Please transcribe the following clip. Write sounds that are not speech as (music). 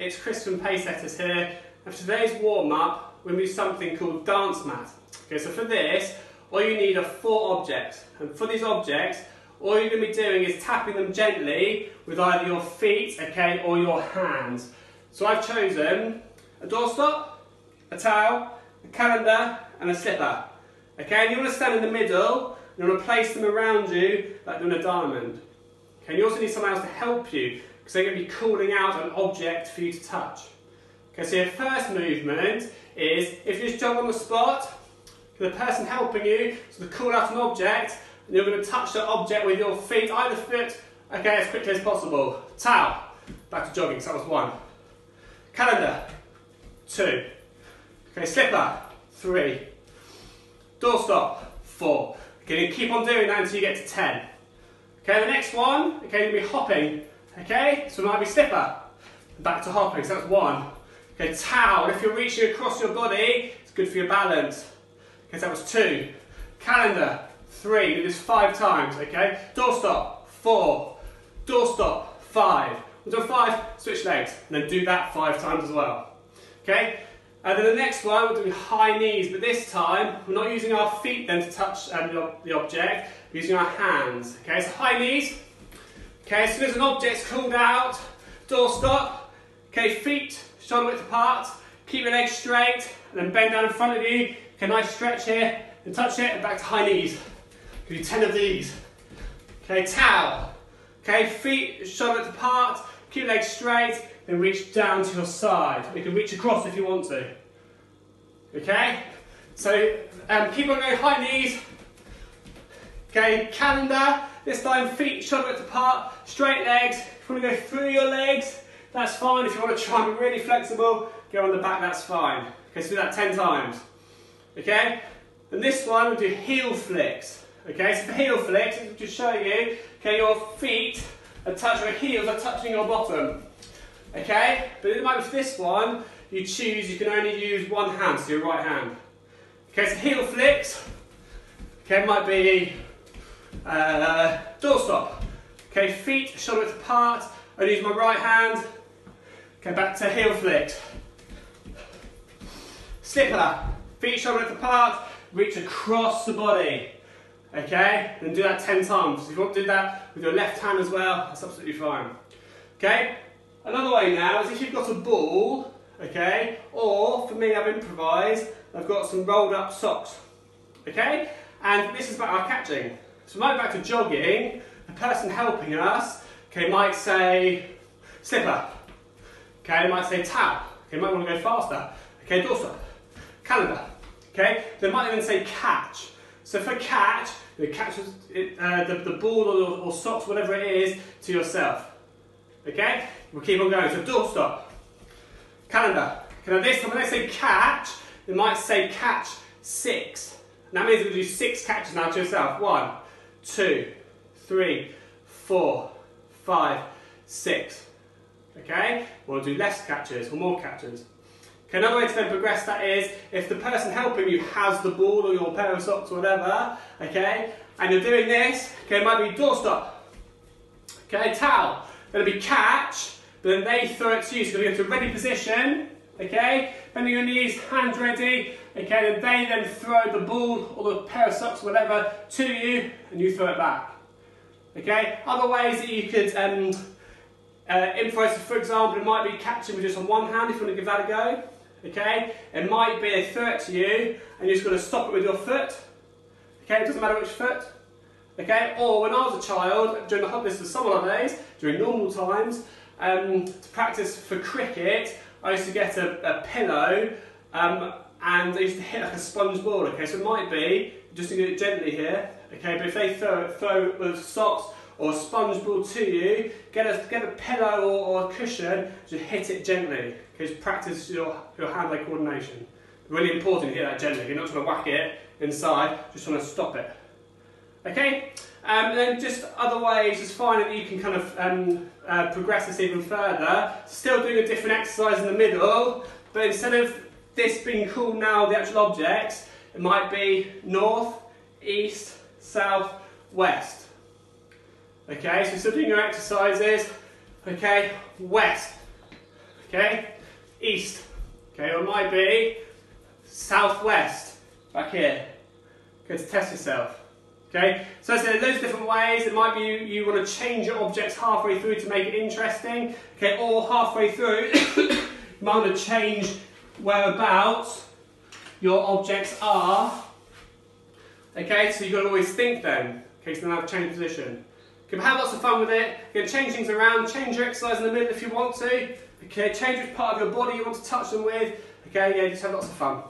it's Chris from Pacesetters here, and for today's warm-up, to do something called dance mat. Okay, so for this, all you need are four objects, and for these objects, all you're going to be doing is tapping them gently with either your feet, okay, or your hands. So I've chosen a doorstop, a towel, a calendar, and a slipper. Okay, and you want to stand in the middle, and you want to place them around you like doing a diamond. Okay, and you also need someone else to help you, because they're going to be calling out an object for you to touch. Okay, so your first movement is, if you just jump on the spot, the person helping you so to call out an object, and you're going to touch that object with your feet, either foot, okay, as quickly as possible. Towel, back to jogging, so that was one. Calendar, two. Okay, slipper, three. Doorstop, four. Okay, you keep on doing that until you get to 10. Okay, the next one, okay, you'll be hopping. Okay, so might be slipper. Back to hopping, so that's one. Okay, towel, if you're reaching across your body, it's good for your balance. Okay, so that was two. Calendar, three. Do this five times, okay? Doorstop, four. Doorstop, five. We'll do five, switch legs, and then do that five times as well. Okay? And then the next one, we're doing high knees, but this time, we're not using our feet then to touch um, the, the object, we're using our hands. Okay, so high knees. Okay, as soon as an object's called out, door stop. Okay, feet shoulder width apart, keep your legs straight, and then bend down in front of you. Okay, nice stretch here, and touch it, and back to high knees. You 10 of these. Okay, towel. Okay, feet shoulder width apart, keep your legs straight, then reach down to your side. You can reach across if you want to. Okay? So um, keep on going high knees. Okay, calendar. This time feet shoulder width apart, straight legs. If you want to go through your legs, that's fine. If you want to try and be really flexible, go on the back, that's fine. Okay, so do that 10 times. Okay? And this one, we'll do heel flicks. Okay, so for heel flicks, I'll just show you, okay, your feet are touching, your heels are touching your bottom. Okay? But it might be for this one, you choose, you can only use one hand, so your right hand. Okay, so heel flicks. Okay, might be uh, doorstop. Okay, feet shoulder width apart. I use my right hand. Okay, back to heel flicks. Slipper. Feet shoulder width apart. Reach across the body. Okay, and do that 10 times. If you want to do that with your left hand as well, that's absolutely fine. Okay, Another way now is if you've got a ball, okay, or for me I've improvised, I've got some rolled up socks, okay, and this is about our catching. So might back to jogging, the person helping us, okay, might say slipper, okay, they might say tap. okay, might want to go faster, okay, doorstop, calendar, okay, they might even say catch. So for catch, you catch uh, the, the ball or, or socks, whatever it is, to yourself. Okay? We'll keep on going. So doorstop. Calendar. Okay, now this time when they say catch, they might say catch six. And that means we do six catches now to yourself. One, two, three, four, five, six. Okay? We'll do less catches or more catches. Okay, another way to then progress that is if the person helping you has the ball or your pair of socks or whatever, okay, and you're doing this, okay, it might be doorstop. Okay, towel. It'll be catch, but then they throw it to you. So you're going to ready position, okay? Bending your knees, hands ready, okay? Then they then throw the ball or the pair of socks, whatever, to you, and you throw it back. Okay? Other ways that you could um, uh, improvise, for example, it might be catching with just on one hand if you want to give that a go. Okay? It might be a throw to you, and you're just going to stop it with your foot. Okay? It doesn't matter which foot. Okay? Or when I was a child, during the this was summer holidays, during normal times, um, to practice for cricket, I used to get a, a pillow um, and I used to hit like a sponge ball. Okay, so it might be just to get it gently here. Okay, but if they throw throw with socks or sponge ball to you, get a get a pillow or, or a cushion, just hit it gently. Okay, just practice your your hand-eye coordination. Really important to hit that gently. You're not trying to whack it inside, just trying to stop it. Okay, um, and then just other ways, just finding that you can kind of um, uh, progress this even further. Still doing a different exercise in the middle, but instead of this being called now the actual objects, it might be north, east, south, west. Okay, so still doing your exercises. Okay, west. okay? East, okay? Or it might be southwest, back here. Okay, to test yourself. Okay, so said, loads of different ways. It might be you, you want to change your objects halfway through to make it interesting. Okay, or halfway through, you (coughs) might want to change whereabouts your objects are. Okay, so you've got to always think then. Okay, so then have change position. Okay, but have lots of fun with it. You can change things around, change your exercise in the middle if you want to. Okay, change which part of your body you want to touch them with. Okay, yeah, just have lots of fun.